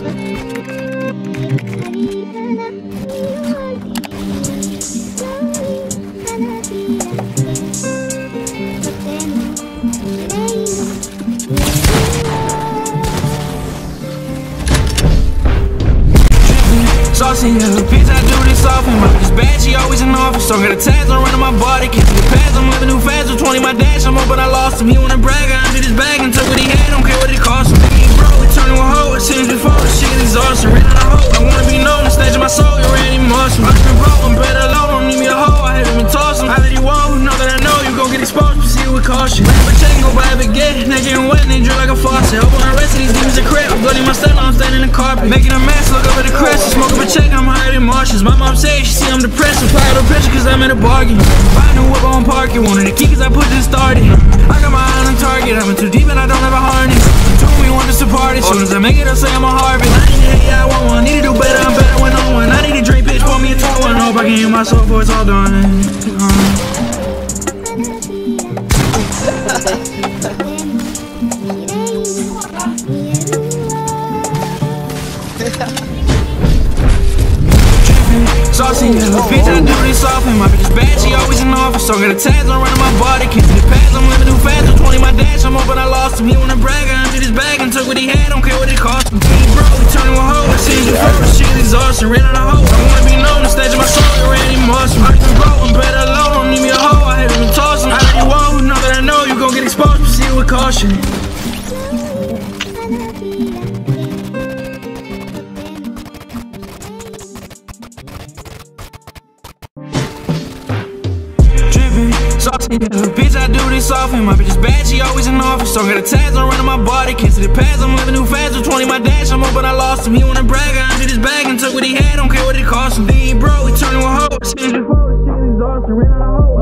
Saucy, bitch, I do this often. My bitch bad, she always in office. So got a tags on running my body Can't the pads, I'm living too fast With 20 my dash, I'm up but I lost him. He wanna brag, I emptied his bag And a chain, go buy a getting wet, and they drip like a faucet. Hope on the rest of these demons are crap. I'm bloody my style, I'm standing in the carpet. Making a mess, look up at the crest. Smoke up a check, I'm higher than Martians My mom says she see I'm depressed. I Apply the pressure cause I'm in a bargain. Buy a whip on park it. Wanted the key cause I put this started I got my eye on target. I'm in too deep and I don't have a harness. Told me want us to party. Soon as I make it I say I'm a harvest. I need hate, yeah I want one. Need to do better, I'm better when no one. I need a drink, bitch, pour me a tall one. Hope I can hear my soul before it's all done uh. Saucy, bitch, I do this often My bitch is bad, she always in office. So got a tags on running my body Can't the pads, I'm living too fast. I'm 20 my dash, I'm but I lost him. He wanna brag, I emptied his bag And took what he had, don't care what it cost him. He broke, he turned to a hoe I seen you first, shit exhausting Ran out of hope, I wanna be question. Bitch, I do this often. My bitch is bad, she always in office. So I got a tags on running my body. Can't see the pads, I'm living new fads With 20 my dash, I'm up, but I lost him. He wanna brag, I emptied his bag and took what he had. Don't care what it cost him. Then bro, he turned to a hoe. Shit, this shit is awesome. Ran out of hoe.